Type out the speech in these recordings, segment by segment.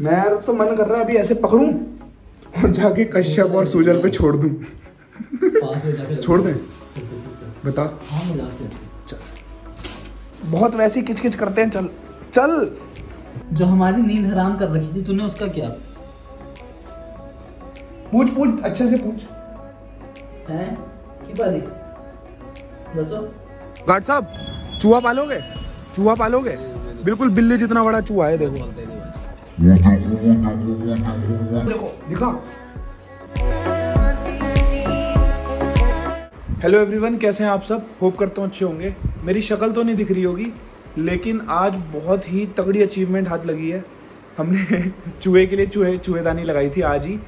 मैं तो मन कर रहा है अभी ऐसे पकड़ूं और जाके कश्यप और सुजल पे छोड़ दूँ। छोड़ दें? चल। बता। हाँ बहुत वैसे ही किचकिच करते हैं चल। चल। जो हमारी नींद हराम कर रखी थी तूने उसका क्या? पूछ पूछ अच्छे से पूछ। है? की बात दसो। गार्ड साहब चूहा पालोगे? चूहा पालोगे? बिल्कुल बिल्ली जितना बड़ा चूहा है देखो। हेलो एवरीवन कैसे हैं आप सब? होप करता हूँ अच्छे होंगे। मेरी शक्ल तो नहीं दिख रही होगी, लेकिन आज बहुत ही तगड़ी अचीवमेंट हाथ लगी है। हमने चूहे के लिए चूहे चूहेदानी लगाई थी आज ही,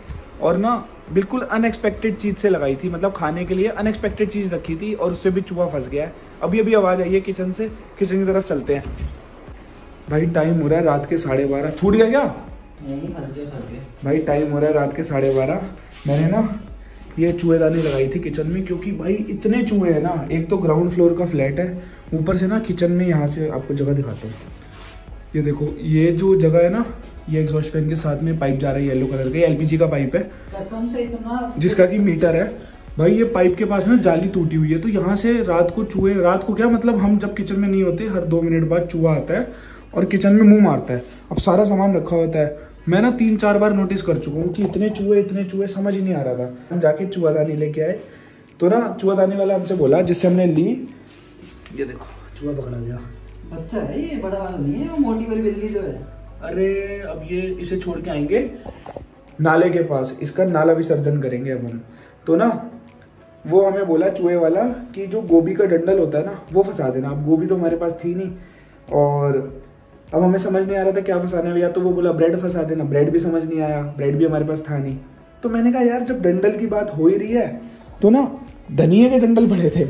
और ना बिल्कुल अनएक्सपेक्टेड चीज़ से लगाई थी। मतलब खाने के लिए अनएक्सपेक्टेड चीज़ रखी थी, और उससे भी चूहा फंस गया है। अभी अभी आवाज़ आई है किचन से, किचन की तरफ़ चलते हैं। भाई टाइम हो रहा है रात के साढ़े बारह। छूट गया क्या? नहीं फंस गया फंस गया। भाई टाइम हो रहा है रात के साढ़े बारह। मैंने ना ये चूहेदानी लगाई थी किचन में क्योंकि भाई इतने चूहे हैं ना। एक तो ग्राउंड फ्लोर का फ्लैट है। ऊपर से ना किचन में यहाँ से आपको जगह दिखाता हूँ। ये देखो ये जो जगह है ना ये एग्जॉस्ट फ़ैन के साथ में पाइप जा रहा है येलो कलर का। एलपीजी का पाइप है। कसम से इतना जिसका कि मीटर है। भाई ये पाइप के पास ना जाली टूटी हुई है। तो यहाँ से रात को चूहे रात को क्या मतलब हम जब किचन में नहीं होते हर दो मिनट बाद चूहा आता है। और किचन में मुँह मारता है। अब सारा सामान रखा होता है। मैं ना तीन चार बार नोटिस कर चुका हूँ कि इतने चूहे इतने चूहे समझ ही नहीं आ रहा था। हम जाके चूहादानी लेके आए। तो ना चूहादानी वाला हमसे बोला जिससे हमने ली ये देखो चूहा पकड़ा गया। अच्छा है ये बड़ा वाला नहीं है वो मोटी वाली बिल्ली जो है। अरे अब ये इसे छोड़ के आएँगे नाले के पास। इसका नाला विसर्जन करेंगे अब हम। तो ना वो हमें बोला चूहे वाला कि जो गोभी का डंडल होता है ना वो फंसा देना। अब गोभी तो हमारे पास थी नहीं। और अब हमें समझ नहीं आ रहा था क्या फंसाना है या तो वो बोला ब्रेड फंसा देना। ब्रेड भी समझ नहीं आया ब्रेड भी हमारे पास था नहीं। तो मैंने कहा यार जब डंडल की बात हो ही रही है तो ना धनिए के डंडल पड़े थे।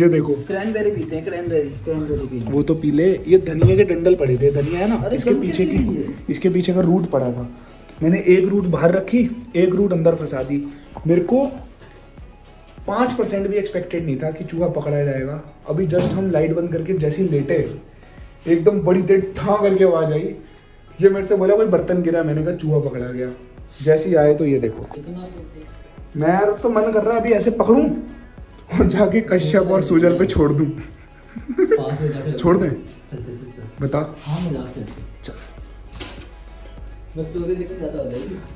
ये देखो। क्रैनबेरी पीते हैं क्रैनबेरी क्रैनबेरी पीते वो तो पीले ये धनिया के डंडल पड़े थे। धनिया है ना इसके पीछे की इसके पीछे का रूट पड़ा था। मैंने एक रूट बाहर रखी एक रूट अंदर फंसा दी। मेरे को पाँच परसेंट भी एक्सपेक्टेड नहीं था कि चूहा पकड़ा जाएगा। अभी जस्ट हम लाइट बंद करके जैसे लेटे एकदम बड़ी देर ठा करके आवाज़ आई। ये मेरे से बोला कोई बर्तन गिरा मैंने कहा चूहा पकड़ा गया। जैसे ही आए तो ये देखो। मैं तो मन कर रहा है अभी ऐसे पकड़ूं और जाके कश्यप और सुजल पे छोड़ दूँ। छोड़ दें? बता। चल।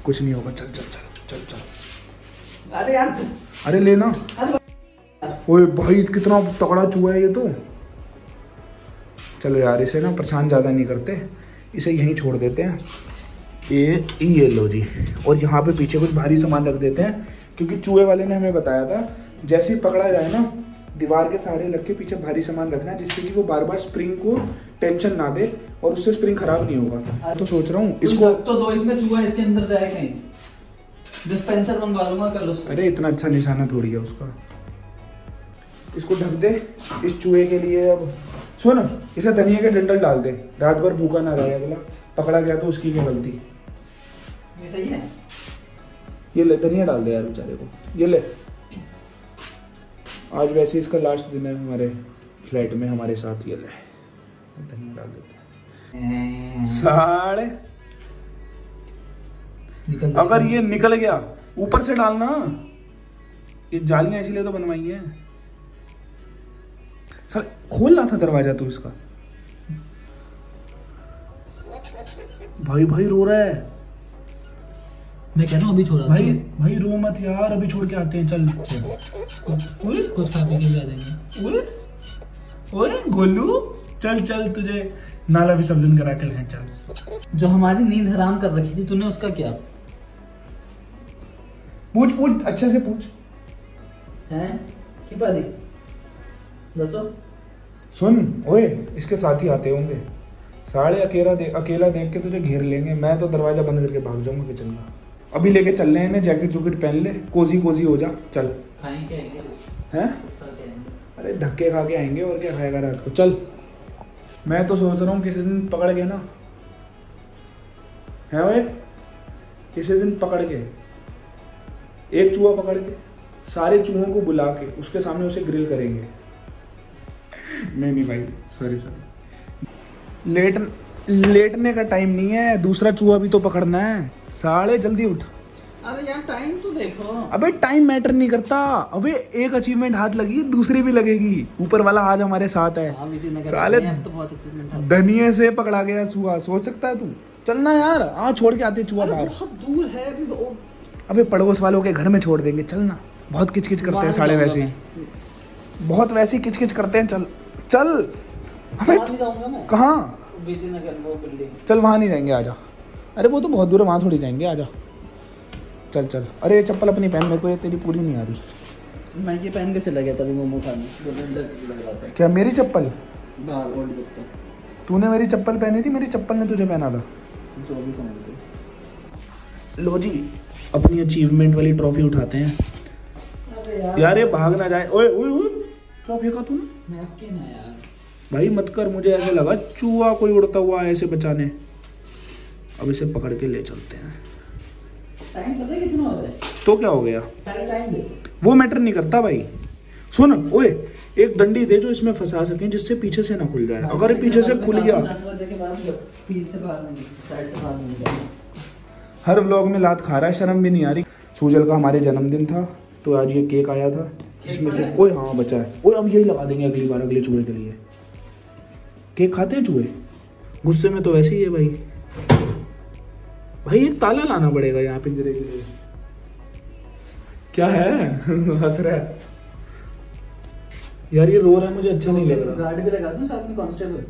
कुछ नहीं होगा। चल चल चल चल चल। अरे यार अरे लेना ओए भाई कितना तगड़ा चूहा है ये तो। चलो यार इसे ना परेशान ज़्यादा नहीं करते। इसे यहीं छोड़ देते हैं। ये ये लो जी। और यहाँ पे पीछे कुछ भारी सामान रख देते हैं क्योंकि चूहे वाले ने हमें बताया था जैसे ही पकड़ा जाए ना दीवार के सहारे लग के पीछे भारी सामान रखना जिससे कि वो बार बार स्प्रिंग को टेंशन ना दे और उससे स्प्रिंग खराब नहीं होगा। तो सोच रहा हूँ इसको इसको तो दो इसमें चूहा इसके अंदर जाए कहीं। डिस्पेंसर मंगवा लूँगा कल अरे इतना अच्छा निशाना थोड़ी है उसका। इसको ढक दे इस चूहे के लिए अब सुन इसे धनिया के डंडल डाल दे। रात भर भूखा ना रहे अगला पकड़ा गया तो उसकी क्या गलती? ये सही है। ये ले धनिया डाल दे यार बेचारे को। ये ले। आज वैसे इसका लास्ट दिन है हमारे फ्लैट में हमारे साथ ये ले। धनिया डाल देते साढ़े अगर ये निकल गया ऊपर से डालना। ये जालियाँ इसीलिए तो बनवाई है। सर खोलना था दरवाज़ा तो इसका। भाई भाई रो रहा है। मैं कह रहा हूँ अभी छोड़ा भाई भाई रो मत यार अभी छोड़ के आते हैं चल। ओए कुछ खा के जा देंगे ओए ओए गोलू चल चल तुझे नाला विसर्जन करा के ले चल। जो हमारी नींद हराम कर रखी थी तूने उसका क्या? पूछ पूछ अच्छे से पूछ। है? की बात दसो। सुन ओए इसके साथ ही आते होंगे। साढ़े अकेला दे, अकेला देख के तुझे घेर लेंगे। मैं तो दरवाज़ा बंद करके भाग जाऊँगा किचन का। अभी लेके चल रहे हैं इन्हें जैकेट जुकेट पहन ले। कोजी कोजी हो जा चल। हैं? अरे धक्के खा के आएँगे और क्या खाएगा रात को? चल। मैं तो सोच रहा हूँ किसी दिन पकड़ के ना। है ओए? किसी दिन पकड़ के। एक चूहा पकड़ के। सारे चूहों को बुला के उसके सामने उसे ग्रिल करेंगे। नहीं नहीं भाई सॉरी सॉरी लेट लेटने का टाइम नहीं है दूसरा चूहा भी तो पकड़ना है। साले जल्दी उठ। अरे यार टाइम तो देखो। अबे टाइम मैटर नहीं करता। अबे एक अचीवमेंट हाथ लगी दूसरी भी लगेगी। ऊपर वाला आज हमारे साथ है। हाँ साले तो धनिये से पकड़ा गया चूहा। सोच सकता है तू? चलना यार हाँ छोड़ के आते चूहा बाहर। बहुत दूर है अभी अबे पड़ोस वालों के घर में छोड़ देंगे चलना। बहुत किचकिच करते हैं साले वैसे बहुत वैसे किचकिच करते हैं चल। चल। मैं। अबे वहाँ नहीं जाऊँगा मैं? कहाँ? चल वहाँ नहीं जाएँगे आजा। अरे वो तो बहुत दूर है वहाँ थोड़ी जाएँगे आजा। चल चल। अरे ये चप्पल अपनी पहन मेरे को ये तेरी पूरी नहीं आ रही। मैं ये पहन के चला गया था मोमो खाने। था क्या मेरी चप्पल? तो तूने मेरी चप्पल पहनी थी? मेरी चप्पल ने तुझे पहना था। जो भी समझ लो लो जी अपनी अचीवमेंट वाली ट्रॉफी उठाते हैं। यार। ये भाग ना जाए। ओए ओए। क्या फेंका तूने? नैपकिन है यार? भाई मत कर मुझे ऐसे लगा चूहा कोई उड़ता हुआ ऐसे बचाने। अब इसे पकड़ के ले चलते हैं। टाइम पता है कितना हो रहा है? तो क्या हो गया? वो मैटर नहीं करता भाई। सुन ओए एक डंडी दे जो इसमें फंसा सके जिससे पीछे से ना खुल जाए। अगर पीछे से खुल गया। हर व्लॉग में लात खा रहा है शर्म भी नहीं आ रही। सूजल का हमारे जन्मदिन था तो आज ये केक आया था। जिसमें से ओए हाँ बचा है। ओए अब यही लगा देंगे अगली बार अगले चूहे के लिए। केक खाते हैं चूहे? गुस्से में तो वैसे ही है भाई। भाई एक ताला लाना पड़ेगा यहाँ पिंजरे के लिए। क्या है? हंस रहा है। यार ये रो रहा है मुझे अच्छा नहीं लग रहा। गार्ड भी लगा दूँ साथ में कांस्टेबल?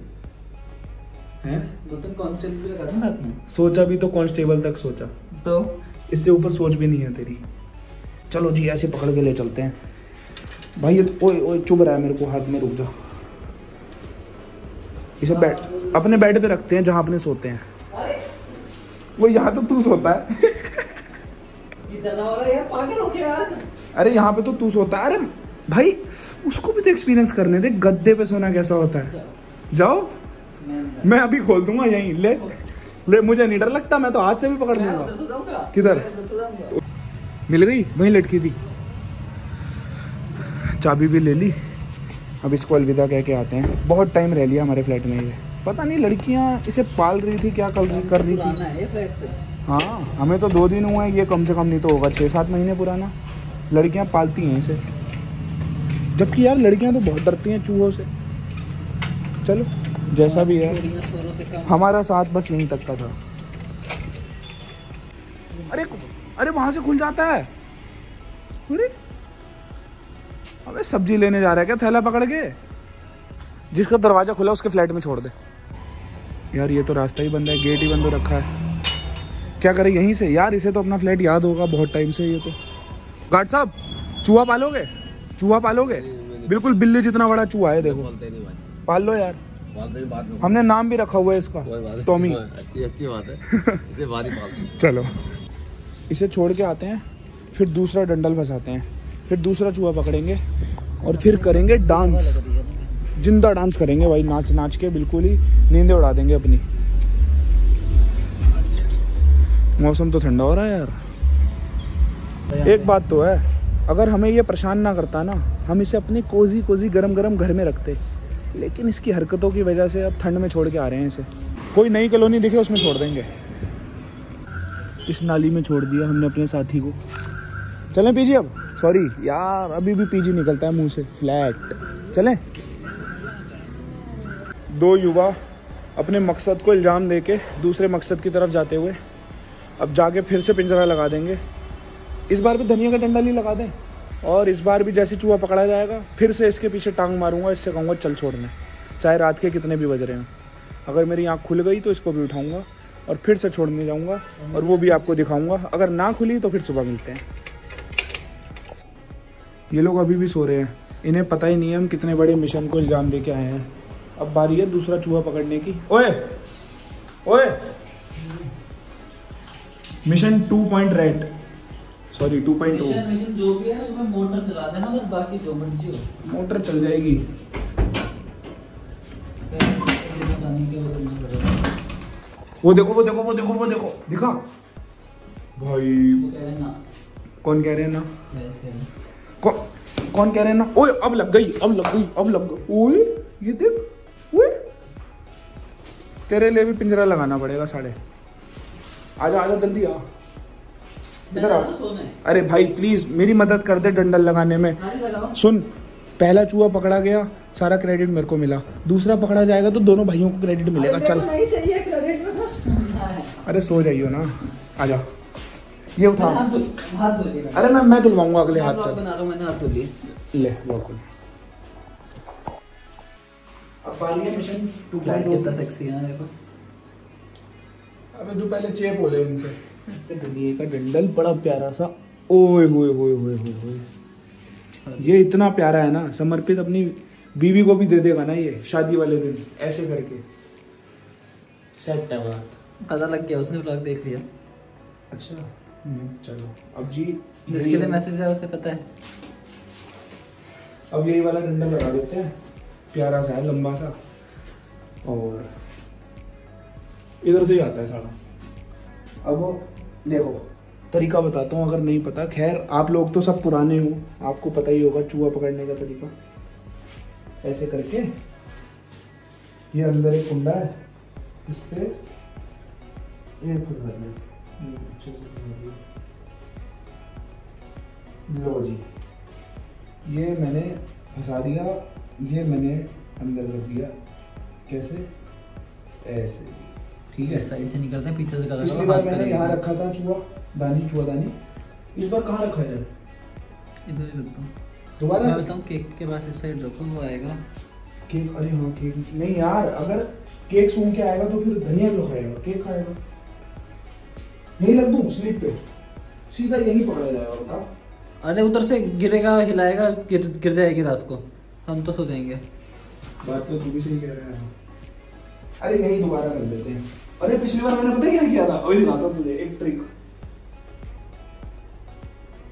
है? तीन कांस्टेबल भी लगा दूँ साथ में? सोचा भी तो कांस्टेबल तक सोचा। तो? इससे ऊपर सोच भी नहीं है तेरी। चलो जी ऐसे पकड़ के ले चलते हैं। भाई ये तो, ओए ओए चुभ रहा है मेरे को हाथ में रुक जा। इसे बेड अपने बेड पे रखते हैं जहाँ अपने सोते हैं। वो यहाँ तो तू सोता है। ये ज़्यादा रहा यार पागल गया यार। अरे यहाँ पे तो तू सोता है। अरे भाई उसको भी तो एक्सपीरियंस करने दे गद्दे पे सोना कैसा होता है। जाओ। मैं अभी खोल दूँगा यहीं ले। ले मुझे नहीं डर लगता मैं तो हाथ से भी पकड़ लूँगा। किधर? मिल गई? वहीं लटकी थी। चाबी भी ले ली। अब इसको अलविदा कह के आते हैं। बहुत टाइम रह लिया हमारे फ्लैट में ये। पता नहीं लड़कियाँ इसे पाल रही थी क्या कर रही कर रही थी। है पे हाँ हमें तो दो दिन हुए हैं ये कम से कम नहीं तो होगा छः सात महीने पुराना। लड़कियाँ पालती हैं इसे। जबकि यार लड़कियाँ तो बहुत डरती हैं चूहों से। चलो जैसा भी है। हमारा साथ बस यहीं तक का था। अरे अरे वहाँ से खुल जाता है। अरे अबे सब्ज़ी लेने जा रहा है क्या? थैला पकड़ के? जिसका दरवाज़ा खुला उसके फ्लैट में छोड़ दे। यार ये तो रास्ता ही बंद है गेट ही बंद हो रखा है। क्या करे यहीं से? यार इसे तो अपना फ्लैट याद होगा बहुत टाइम से ये तो। गार्ड साहब चूहा पालोगे? चूहा पालोगे? बिल्कुल बिल्ली जितना बड़ा चूहा है देखो। बोलते नहीं भाई। पाल लो यार। हमने नाम भी रखा हुआ है इसका टॉमी अच्छी अच्छी बात है। इसे चलो। इसे छोड़ के आते हैं फिर दूसरा डंडल फंसाते हैं। फिर दूसरा चूहा पकड़ेंगे और फिर करेंगे डांस। ज़िंदा डांस करेंगे भाई, नाच नाच के बिल्कुल ही नींदें उड़ा देंगे अपनी। मौसम तो ठंडा हो रहा है यार। एक बात तो है, अगर हमें ये परेशान ना करता ना, हम इसे अपनी कोजी कोजी गरम गरम घर में रखते। लेकिन इसकी हरकतों की वजह से अब ठंड में छोड़ के आ रहे हैं इसे। कोई नई कॉलोनी दिखे, उसमें छोड़ देंगे। इस नाली में छोड़ दिया हमने अपने साथी को। चलें पीजी अब? सॉरी यार, अभी भी पीजी निकलता है मुँह से। फ्लैट चलें? दो युवा अपने मकसद को इल्ज़ाम देके दूसरे मकसद की तरफ़ जाते हुए अब जाके फिर से पिंजरा लगा देंगे। इस बार भी धनिया का डंडा नहीं लगा दें। और इस बार भी जैसे चूहा पकड़ा जाएगा, फिर से इसके पीछे टांग मारूँगा, इससे कहूँगा, चल छोड़ने चाहे रात के कितने भी बज रहे हों। अगर मेरी आँख खुल गई तो इसको भी उठाऊँगा और फिर से छोड़ने जाऊँगा और वो भी आपको दिखाऊँगा। अगर ना खुली तो फिर सुबह मिलते हैं। ये लोग अभी भी सो रहे हैं। इन्हें पता ही नहीं है हम कितने बड़े मिशन को इल्ज़ाम दे के आए हैं। अब बारी है दूसरा चूहा पकड़ने की। ओए! ओए! Mission two point red sorry two point जो भी है सुबह मोटर चला देना बस बाकी जो मर्ज़ी हो। मोटर चल जाएगी। वो देखो वो देखो वो देखो वो देखो। दिखा। भाई कौन कह रहे हैं ना? कौन कौन कह रहे हैं ना? ओए अब लग गई अब लग गई अब लग गई। ओए ये देख ओए। तेरे लिए भी पिंजरा लगाना पड़ेगा साढ़े आजा आजा जल्दी आ। इधर आ। है। अरे भाई प्लीज़ मेरी मदद कर दे डंडल लगाने में। सुन पहला चूहा पकड़ा गया सारा क्रेडिट मेरे को मिला। दूसरा पकड़ा जाएगा तो दोनों भाइयों को क्रेडिट मिलेगा। चल। नहीं चाहिए क्रेडिट में तो है। अरे सो जाइयो ना। आ आजा। ये उठा। हाथ अरे मैं मैं धुलवाऊँगा अगले हाथ से बना रहा हूँ मैंने हाथ धो लिए। ले बिल्कुल। अब मिशन कितना सेक्सी है देखो। अबे तू पहले चेप बोले इनसे। दुनिया का डंडल बड़ा प्यारा सा। ओए होए होए होए होए होए। ये इतना प्यारा है ना समर्पित अपनी बीवी को भी दे देगा ना ये शादी वाले दिन ऐसे करके। सेट है बात। पता लग गया उसने ब्लॉग देख लिया। अच्छा। चलो। अब जी जिसके लिए मैसेज है उसे पता है। अब यही वाला डंडा लगा देते हैं। प्यारा सा है लंबा सा। और इधर से ही आता है सारा। अब देखो तरीका बताता हूँ अगर नहीं पता। खैर आप लोग तो सब पुराने हो। आपको पता ही होगा चूहा पकड़ने का तरीका। ऐसे करके ये अंदर एक कुंडा है। इस पे ये फंसा दिया ये अच्छे से फंसा दिया। लो जी। ये मैंने फंसा दिया ये मैंने अंदर रख दिया। कैसे? ऐसे जी। ठीक है? साइड से निकलते हैं पीछे से कलर पिछली बार मैंने यहाँ रखा था चूहा दानी चूहा दानी। इस बार कहाँ रखा है? इधर ही रख दो दोबारा मैं बताऊँ केक के पास इस साइड रखो वो आएगा। केक अरे हाँ केक। नहीं यार अगर केक सूंघ के आएगा तो फिर धनिया क्यों खाएगा? केक खाएगा। नहीं रख दूँ स्लिप पे। सीधा यही पकड़ा जाएगा अरे उधर से गिरेगा हिलाएगा गिर गिर जाएगी रात को। हम तो सो जाएँगे। बात तो तू भी सही कह रहा है। अरे यही दोबारा कर देते हैं। अरे पिछली बार मैंने पता क्या किया था? अभी दिखाता हूँ तुझे एक ट्रिक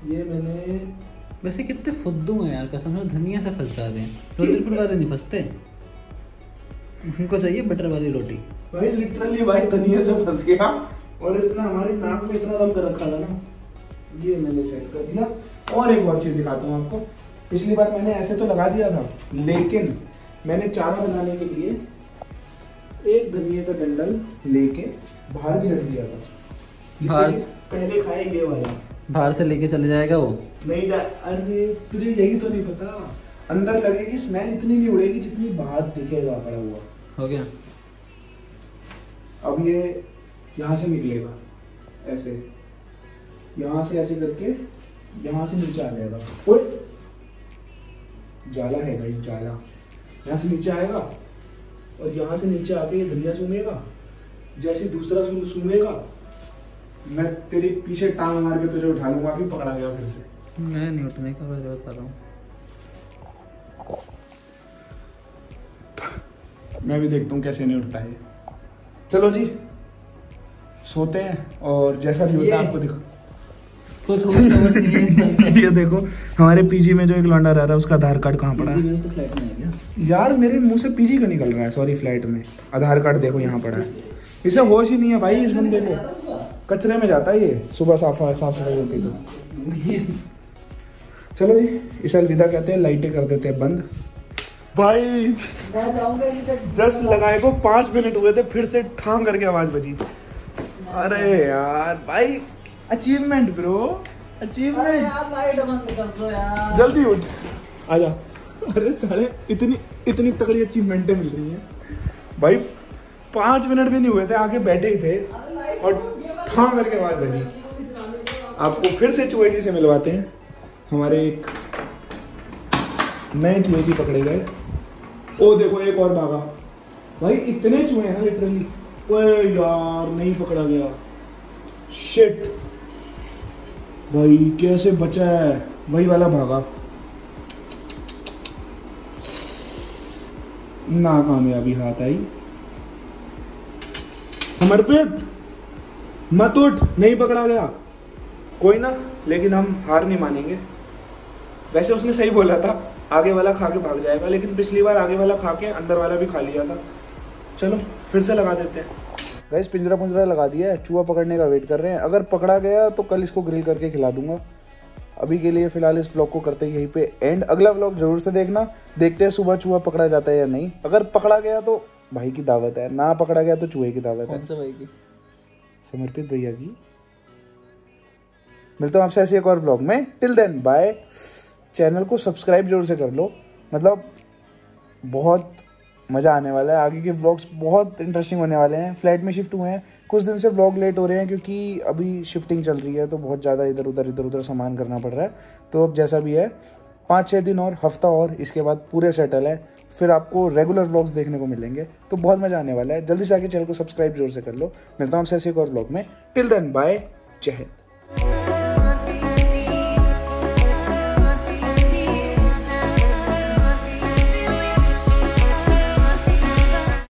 ये मैंने वैसे कितने फुद्दू हैं यार कसम से धनिया से फंस जाते हैं। रुद्रपुर वाले नहीं फंसते। उनको चाहिए बटर वाली रोटी। भाई लिटरली भाई धनिया से फंस गया। और इसने हमारी नाक में इतना दम कर रखा था ना। ये मैंने सेट कर दिया। और एक और चीज़ दिखाता हूँ आपको। पिछली बार मैंने ऐसे तो लगा दिया था लेकिन मैंने चारा बनाने के लिए एक धनिया का डंडल लेके बाहर भी रख दिया था। बाहर पहले खाए ये वाला। बाहर से लेके चले जाएगा वो? नहीं जा अरे तुझे यही तो नहीं पता। अंदर लगेगी स्मेल इतनी नहीं उड़ेगी जितनी बाहर दिखेगा पड़ा हुआ। हो गया। अब ये यहाँ से निकलेगा ऐसे। यहाँ से ऐसे करके यहाँ से नीचे आ जाएगा। ओए! जाला है भाई जाला। यहाँ से नीचे आएगा और यहाँ से नीचे आके ये धनिया सूंघेगा। जैसे दूसरा सूंघेगा मैं तेरे पीछे टांग मार के तुझे उठा लूँगा अभी पकड़ा गया फिर से। मैं नहीं उठने का वजह बता रहा हूँ। मैं भी देखता हूँ कैसे नहीं उठता है। चलो जी सोते हैं और जैसा भी होता है आपको दिखा कुछ नहीं। ये देखो हमारे पीजी में जो एक लौंडा रह रहा है उसका आधार कार्ड कहाँ पड़ा है? तो फ्लैट में यार मेरे मुँह से पीजी का निकल रहा है? सॉरी फ़्लाइट में। आधार कार्ड देखो यहाँ पड़ा है। इसे होश ही नहीं है भाई इस बंदे को। कचरे में जाता है ये सुबह साफ़ साफ़ सफ़ाई होती तो। चलो जी इसे अलविदा कहते हैं लाइटें कर देते हैं बंद। भाई जस्ट लगाए को पाँच मिनट हुए थे फिर से ठाम करके आवाज़ बजी। अरे यार भाई। अचीवमेंट ब्रो अचीवमेंट जल्दी उठ। आजा। अरे साले इतनी इतनी तगड़ी अचीवमेंटें मिल रही हैं। भाई पाँच मिनट भी नहीं हुए थे आगे बैठे ही थे। और ठाम करके आवाज़ बजी। आपको फिर से चूहे जी से मिलवाते हैं। हमारे एक नए चूहे जी पकड़े गए। ओ देखो एक और भागा भाई इतने चूहे हैं लिटरली ओए यार नहीं पकड़ा गया। शिट भाई, कैसे बचा है? वही वाला भागा। नाकामयाबी हाथ आई। समर्पित! मत उठ, नहीं पकड़ा गया। कोई ना, लेकिन हम हार नहीं मानेंगे। वैसे उसने सही बोला था, आगे वाला खा के भाग जाएगा, लेकिन पिछली बार आगे वाला खा के अंदर वाला भी खा लिया था। चलो, फिर से लगा देते हैं। गैस पिंजरा पुंजरा लगा दिया है। चूहा पकड़ने का वेट कर रहे हैं। अगर पकड़ा गया तो कल इसको ग्रिल करके खिला दूँगा। अभी के लिए फ़िलहाल इस ब्लॉग को करते हैं यहीं पे एंड अगला ब्लॉग ज़रूर से देखना। देखते हैं सुबह चूहा पकड़ा जाता है या नहीं। अगर पकड़ा गया तो भाई की दावत है। ना पकड़ा गया तो चूहे की दावत है। भाई की? समर्पित भैया की। मिलता हूँ आपसे ऐसे एक और ब्लॉग में। टिल देन बाय चैनल को सब्सक्राइब ज़रूर से कर लो। मतलब बहुत मज़ा आने वाला है। आगे के व्लॉग्स बहुत इंटरेस्टिंग होने वाले हैं। फ्लैट में शिफ्ट हुए हैं। कुछ दिन से व्लॉग लेट हो रहे हैं क्योंकि अभी शिफ्टिंग चल रही है तो बहुत ज़्यादा इधर उधर इधर उधर सामान करना पड़ रहा है। तो अब जैसा भी है पाँच छः दिन और, हफ़्ता और, इसके बाद पूरे सेटल है। फिर आपको रेगुलर व्लॉग्स देखने को मिलेंगे। तो बहुत मज़ा आने वाला है। जल्दी से आगे चैनल को सब्सक्राइब ज़रूर से कर लो। मिलता हूँ आपसे ऐसे एक और व्लॉग में। टिल देन बाय जय हिंद।